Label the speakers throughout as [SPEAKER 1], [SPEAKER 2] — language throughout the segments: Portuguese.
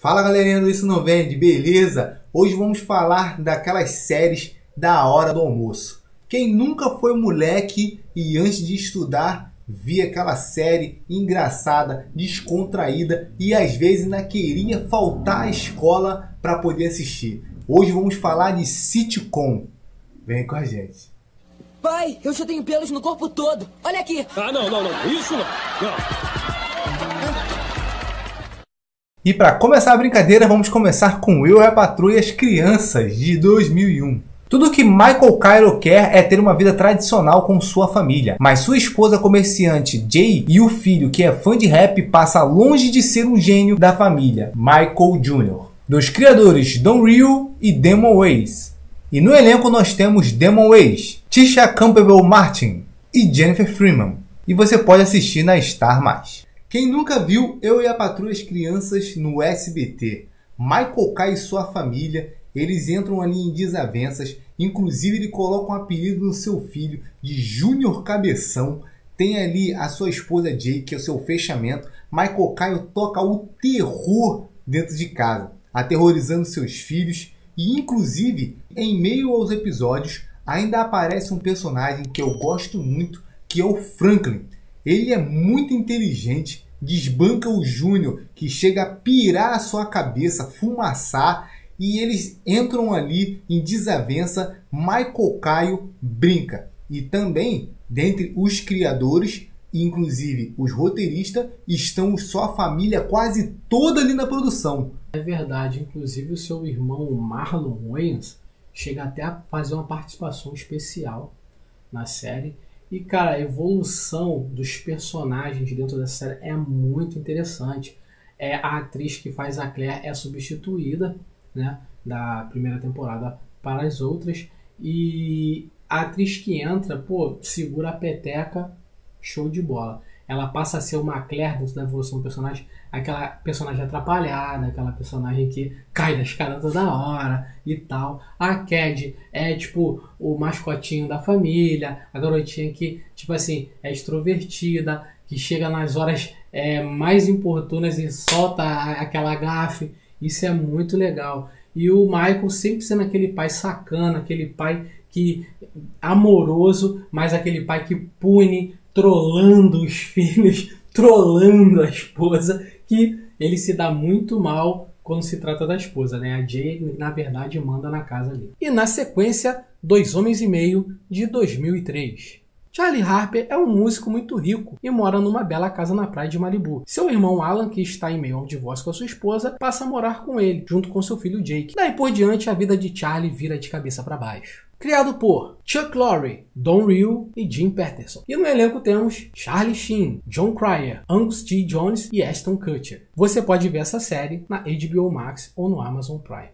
[SPEAKER 1] Fala galerinha do Isso Não Vende, beleza? Hoje vamos falar daquelas séries da hora do almoço. Quem nunca foi moleque e antes de estudar via aquela série engraçada, descontraída e às vezes ainda queria faltar à escola para poder assistir. Hoje vamos falar de sitcom. Vem com a gente.
[SPEAKER 2] Pai, eu já tenho pelos no corpo todo. Olha aqui.
[SPEAKER 3] Ah, não, não, não. Isso não. Não.
[SPEAKER 1] E para começar a brincadeira, vamos começar com Eu e a Patrulha as Crianças, de 2001. Tudo que Michael Cairo quer é ter uma vida tradicional com sua família, mas sua esposa comerciante Jay e o filho que é fã de rap passa longe de ser um gênio da família, Michael Jr. Dos criadores Don Ryu e Demon Ways. E no elenco nós temos Demon Ways, Tisha Campbell Martin e Jennifer Freeman. E você pode assistir na Star+. Quem nunca viu Eu e a Patrulha as Crianças no SBT? Michael Kai e sua família, eles entram ali em desavenças, inclusive ele coloca um apelido no seu filho de Júnior Cabeção. Tem ali a sua esposa Jay, que é o seu fechamento. Michael Caio toca o terror dentro de casa, aterrorizando seus filhos e inclusive em meio aos episódios ainda aparece um personagem que eu gosto muito, que é o Franklin ele é muito inteligente, desbanca o Júnior, que chega a pirar a sua cabeça, fumaçar, e eles entram ali em desavença. Michael Caio brinca. E também, dentre os criadores, inclusive os roteiristas, estão sua família quase toda ali na produção.
[SPEAKER 4] É verdade, inclusive o seu irmão Marlon Wayans chega até a fazer uma participação especial na série e, cara, a evolução dos personagens dentro dessa série é muito interessante. É, a atriz que faz a Claire é substituída, né, da primeira temporada para as outras. E a atriz que entra, pô, segura a peteca, show de bola ela passa a ser uma Claire dentro da evolução do personagem, aquela personagem atrapalhada, aquela personagem que cai da escada toda hora e tal. A Cad é tipo o mascotinho da família, a garotinha que, tipo assim, é extrovertida, que chega nas horas é, mais importunas e solta aquela gafe. Isso é muito legal. E o Michael sempre sendo aquele pai sacana, aquele pai que amoroso, mas aquele pai que pune, trollando os filhos, trollando a esposa, que ele se dá muito mal quando se trata da esposa, né? A Jay, na verdade, manda na casa ali. E na sequência, Dois Homens e Meio, de 2003. Charlie Harper é um músico muito rico e mora numa bela casa na praia de Malibu. Seu irmão Alan, que está em meio ao divórcio com a sua esposa, passa a morar com ele, junto com seu filho Jake. Daí por diante, a vida de Charlie vira de cabeça para baixo criado por Chuck Lorre, Don Ryu e Jim Patterson. E no elenco temos Charlie Sheen, John Cryer, Angus T. Jones e Ashton Kutcher. Você pode ver essa série na HBO Max ou no Amazon Prime.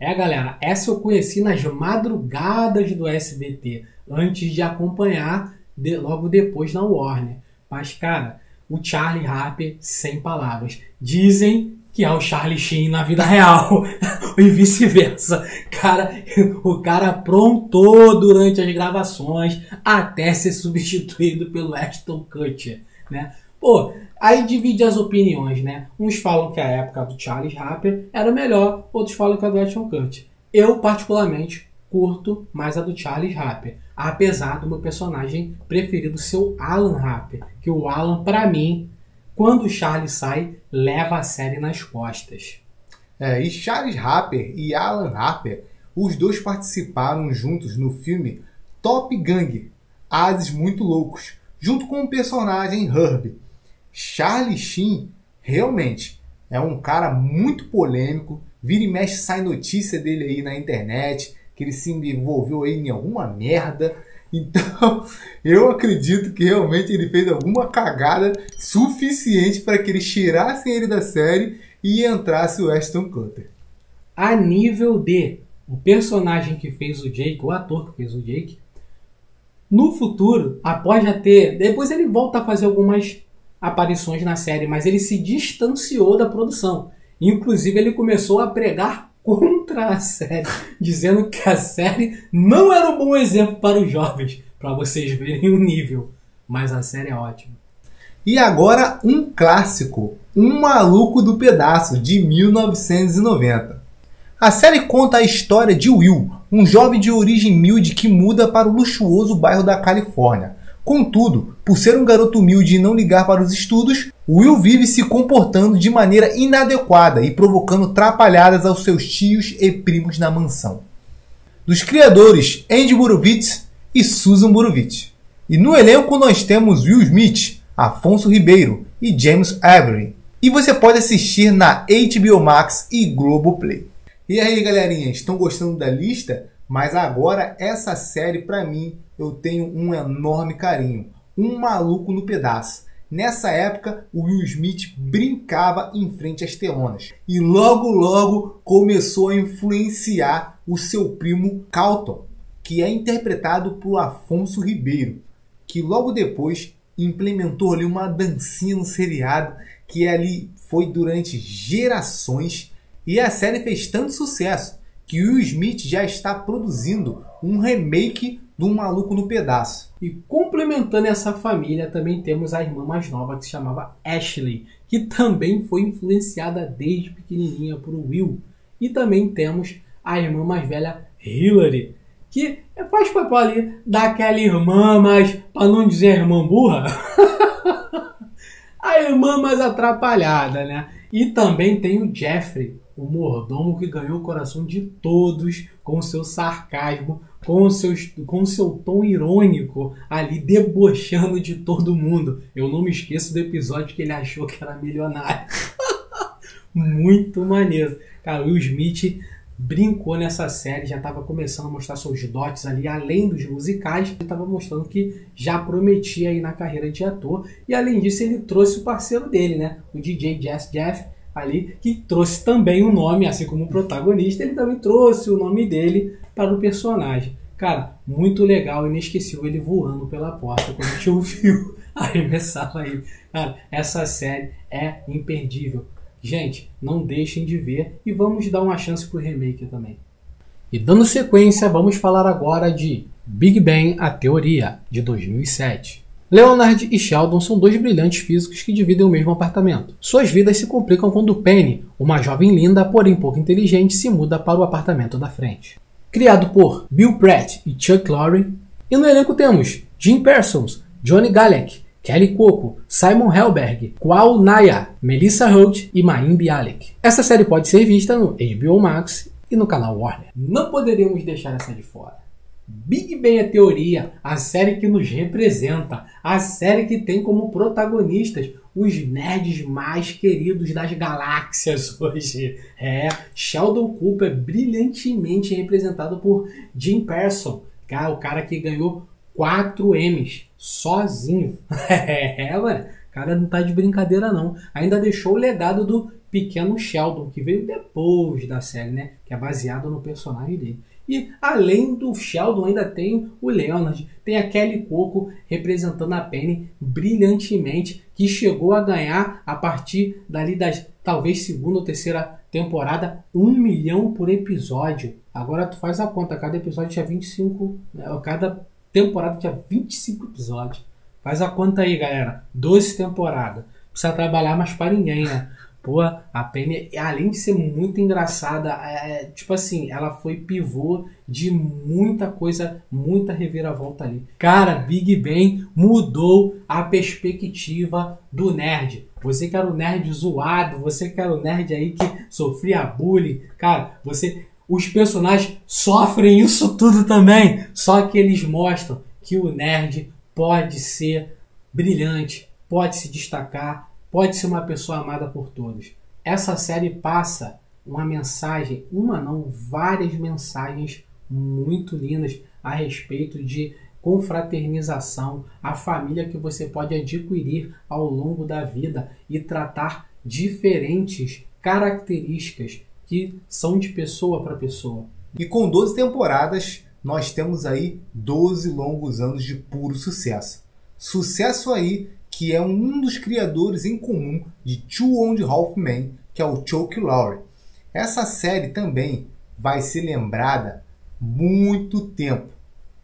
[SPEAKER 4] É, galera, essa eu conheci nas madrugadas do SBT, antes de acompanhar de, logo depois na Warner. Mas, cara, o Charlie Harper, sem palavras. Dizem que é o Charlie Sheen na vida real e vice-versa. Cara, o cara aprontou durante as gravações até ser substituído pelo Ashton Kutcher, né? Pô, aí divide as opiniões, né? Uns falam que a época do Charles Harper era melhor, outros falam que a do Ashton Kutcher. Eu, particularmente, curto mais a do Charles Harper, apesar do meu personagem preferido ser o Alan Harper, que o Alan, para mim, quando Charlie sai, leva a série nas costas.
[SPEAKER 1] É, e Charles Harper e Alan Harper, os dois participaram juntos no filme Top Gang, Ases Muito Loucos, junto com o personagem Herb. Charlie Sheen realmente é um cara muito polêmico, vira e mexe sai notícia dele aí na internet, que ele se envolveu aí em alguma merda. Então, eu acredito que realmente ele fez alguma cagada suficiente para que eles tirassem ele da série e entrasse o Ashton Kutcher.
[SPEAKER 4] A nível de o personagem que fez o Jake, o ator que fez o Jake, no futuro, após já ter. Depois ele volta a fazer algumas aparições na série, mas ele se distanciou da produção. Inclusive, ele começou a pregar contra a série, dizendo que a série não era um bom exemplo para os jovens, para vocês verem o nível. Mas a série é ótima.
[SPEAKER 1] E agora um clássico, Um Maluco do Pedaço, de 1990. A série conta a história de Will, um jovem de origem humilde que muda para o luxuoso bairro da Califórnia. Contudo, por ser um garoto humilde e não ligar para os estudos, Will vive se comportando de maneira inadequada e provocando trapalhadas aos seus tios e primos na mansão. Dos criadores Andy Burovitz e Susan Burovitz. E no elenco nós temos Will Smith, Afonso Ribeiro e James Avery. E você pode assistir na HBO Max e Globoplay. E aí, galerinha, estão gostando da lista? Mas agora essa série para mim eu tenho um enorme carinho. Um maluco no pedaço. Nessa época, o Will Smith brincava em frente às telonas e logo logo começou a influenciar o seu primo Calton, que é interpretado por Afonso Ribeiro, que logo depois implementou ali uma dancinha no seriado que ali foi durante gerações e a série fez tanto sucesso que Will Smith já está produzindo um remake do Maluco no Pedaço.
[SPEAKER 4] E complementando essa família, também temos a irmã mais nova que se chamava Ashley, que também foi influenciada desde pequenininha por Will. E também temos a irmã mais velha, Hillary, que faz papel ali daquela irmã mais, para não dizer irmã burra, a irmã mais atrapalhada, né? E também tem o Jeffrey, o mordomo que ganhou o coração de todos com seu sarcasmo, com o seu, com seu tom irônico ali debochando de todo mundo. Eu não me esqueço do episódio que ele achou que era milionário. Muito maneiro. Cara, Will Smith brincou nessa série, já estava começando a mostrar seus dotes ali, além dos musicais, ele estava mostrando que já prometia aí na carreira de ator. E além disso, ele trouxe o parceiro dele, né? O DJ Jazz Jeff, ali, que trouxe também o um nome, assim como o protagonista, ele também trouxe o nome dele para o personagem. Cara, muito legal, inesquecível ele voando pela porta quando a gente ouviu arremessar aí. Cara, essa série é imperdível. Gente, não deixem de ver e vamos dar uma chance pro remake também. E dando sequência, vamos falar agora de Big Bang, a Teoria, de 2007. Leonard e Sheldon são dois brilhantes físicos que dividem o mesmo apartamento. Suas vidas se complicam quando Penny, uma jovem linda, porém pouco inteligente, se muda para o apartamento da frente. Criado por Bill Pratt e Chuck Lorre, e no elenco temos Jim Parsons, Johnny Gallek, Kelly Coco, Simon Helberg, Kwal Naya, Melissa Holt e Maim Bialik. Essa série pode ser vista no HBO Max e no canal Warner. Não poderíamos deixar essa de fora. Big Bang é Teoria, a série que nos representa, a série que tem como protagonistas os nerds mais queridos das galáxias hoje. É, Sheldon Cooper brilhantemente representado por Jim Person, cara, o cara que ganhou 4 M's sozinho. é, mano, o cara não tá de brincadeira não. Ainda deixou o legado do pequeno Sheldon, que veio depois da série, né? Que é baseado no personagem dele. E além do Sheldon, ainda tem o Leonard, tem a Kelly Coco representando a Penny brilhantemente, que chegou a ganhar a partir dali das talvez segunda ou terceira temporada um milhão por episódio. Agora tu faz a conta, cada episódio tinha 25, né? cada temporada tinha 25 episódios. Faz a conta aí, galera. 12 temporadas. Precisa trabalhar mais para ninguém, né? Pô, a Penny, além de ser muito engraçada, é, é, tipo assim, ela foi pivô de muita coisa, muita reviravolta ali. Cara, Big Bang mudou a perspectiva do nerd. Você que era o nerd zoado, você que era o nerd aí que sofria bullying, cara, você. Os personagens sofrem isso tudo também. Só que eles mostram que o nerd pode ser brilhante, pode se destacar, pode ser uma pessoa amada por todos. Essa série passa uma mensagem, uma não, várias mensagens muito lindas a respeito de confraternização, a família que você pode adquirir ao longo da vida e tratar diferentes características que são de pessoa para pessoa.
[SPEAKER 1] E com 12 temporadas, nós temos aí 12 longos anos de puro sucesso. Sucesso aí que é um dos criadores em comum de Two the Half Men, que é o Chuck Lorre. Essa série também vai ser lembrada muito tempo.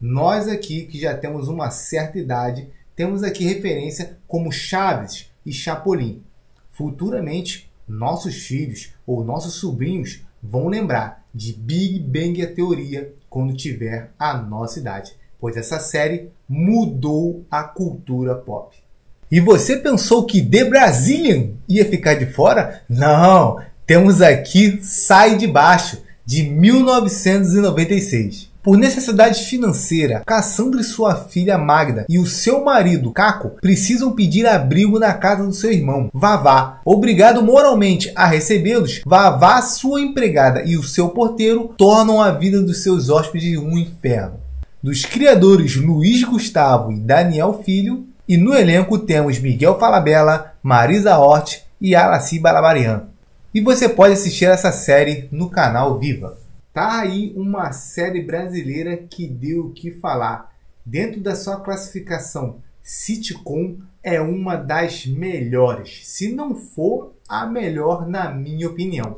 [SPEAKER 1] Nós aqui que já temos uma certa idade temos aqui referência como Chaves e Chapolin. Futuramente, nossos filhos ou nossos sobrinhos vão lembrar de Big Bang a Teoria quando tiver a nossa idade, pois essa série mudou a cultura pop. E você pensou que The Brazilian ia ficar de fora? Não! Temos aqui Sai de Baixo, de 1996. Por necessidade financeira, Cassandra e sua filha Magda e o seu marido, Caco, precisam pedir abrigo na casa do seu irmão, Vavá. Obrigado moralmente a recebê-los, Vavá, sua empregada e o seu porteiro tornam a vida dos seus hóspedes um inferno. Dos criadores Luiz Gustavo e Daniel Filho, e no elenco temos Miguel Falabella, Marisa Hort e Araci Balabarian. E você pode assistir essa série no canal Viva. Tá aí uma série brasileira que deu o que falar. Dentro da sua classificação, sitcom é uma das melhores, se não for a melhor na minha opinião.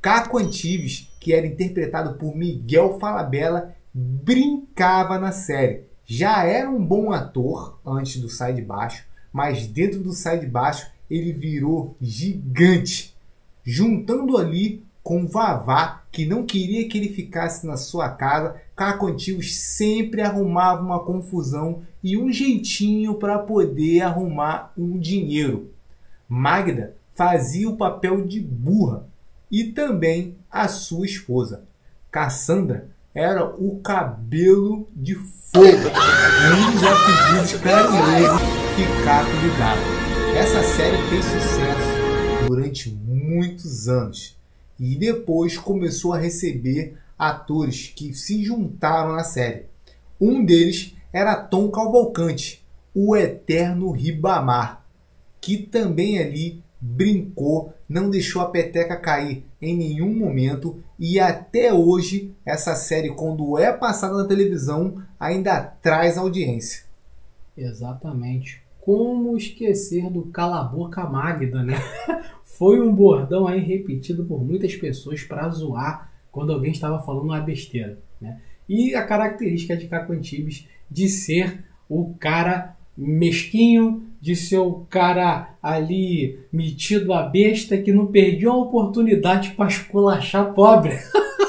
[SPEAKER 1] Caco Antives, que era interpretado por Miguel Falabella, brincava na série. Já era um bom ator antes do Sai de Baixo, mas dentro do Sai de Baixo ele virou gigante, juntando ali com Vavá, que não queria que ele ficasse na sua casa. Caco Antigos sempre arrumava uma confusão e um jeitinho para poder arrumar um dinheiro. Magda fazia o papel de burra e também a sua esposa. Cassandra era o cabelo de fogo, um dos apelidos carinhosos que Caco lhe dava. Essa série fez sucesso durante muitos anos e depois começou a receber atores que se juntaram na série. Um deles era Tom Cavalcante, o eterno Ribamar, que também ali brincou, não deixou a peteca cair em nenhum momento e até hoje essa série quando é passada na televisão ainda traz audiência.
[SPEAKER 4] Exatamente. Como esquecer do cala a boca Magda, né? Foi um bordão aí repetido por muitas pessoas para zoar quando alguém estava falando uma besteira, né? E a característica de Caco Antibes de ser o cara mesquinho, de ser o cara ali metido a besta que não perdia a oportunidade para esculachar pobre.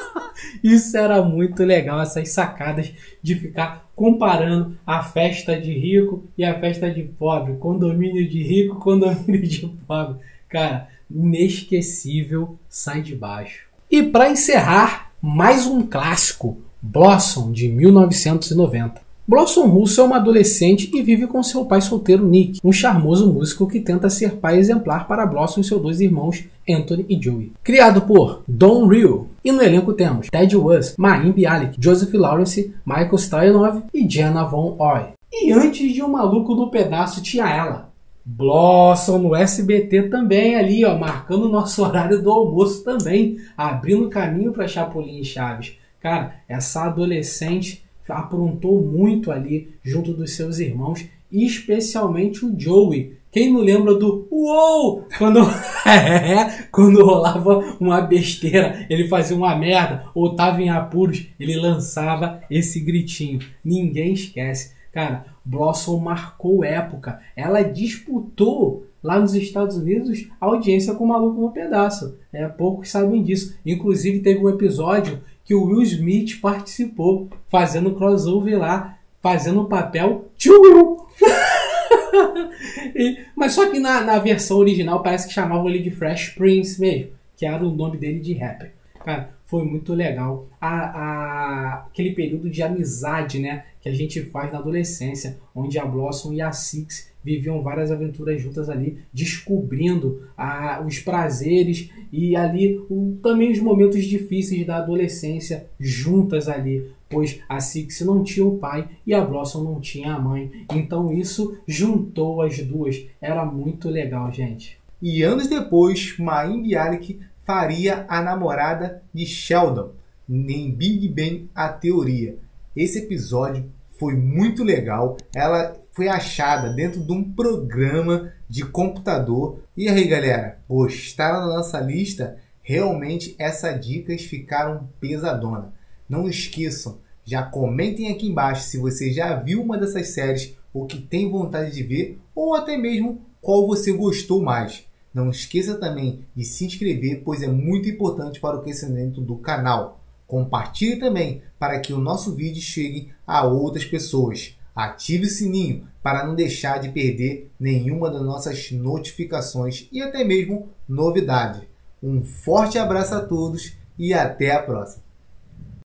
[SPEAKER 4] Isso era muito legal, essas sacadas de ficar comparando a festa de rico e a festa de pobre, condomínio de rico, condomínio de pobre. Cara, inesquecível, sai de baixo. E para encerrar, mais um clássico, Blossom de 1990. Blossom Russo é uma adolescente e vive com seu pai solteiro Nick, um charmoso músico que tenta ser pai exemplar para Blossom e seus dois irmãos Anthony e Joey. Criado por Don Ryu. E no elenco temos Ted Was, Maim Bialik, Joseph Lawrence, Michael Stoyanov e Jenna Von Oy. E antes de O Maluco no Pedaço tinha ela, Blossom no SBT também ali, ó, marcando o nosso horário do almoço também, abrindo caminho para Chapolin e Chaves. Cara, essa adolescente aprontou muito ali junto dos seus irmãos, especialmente o Joey. Quem não lembra do uou quando é, quando rolava uma besteira, ele fazia uma merda ou tava em apuros, ele lançava esse gritinho. Ninguém esquece. Cara, Blossom marcou época. Ela disputou lá nos Estados Unidos a audiência com o Maluco no Pedaço. É, poucos sabem disso. Inclusive teve um episódio que o Will Smith participou, fazendo crossover lá, fazendo o papel e, mas só que na, na versão original parece que chamavam ele de Fresh Prince mesmo, que era o nome dele de rapper. Cara, foi muito legal. A, a, aquele período de amizade, né? Que a gente faz na adolescência, onde a Blossom e a Six viviam várias aventuras juntas ali, descobrindo a, os prazeres e ali o, também os momentos difíceis da adolescência juntas ali, pois a Six não tinha o pai e a Blossom não tinha a mãe. Então isso juntou as duas. Era muito legal, gente.
[SPEAKER 1] E anos depois, Maim Bialik faria a namorada de Sheldon em Big Bang a Teoria. Esse episódio foi muito legal. Ela foi achada dentro de um programa de computador. E aí, galera, gostaram da nossa lista? Realmente essas dicas ficaram pesadona. Não esqueçam, já comentem aqui embaixo se você já viu uma dessas séries o que tem vontade de ver ou até mesmo qual você gostou mais. Não esqueça também de se inscrever, pois é muito importante para o crescimento do canal. Compartilhe também para que o nosso vídeo chegue a outras pessoas. Ative o sininho para não deixar de perder nenhuma das nossas notificações e até mesmo novidade. Um forte abraço a todos e até a próxima!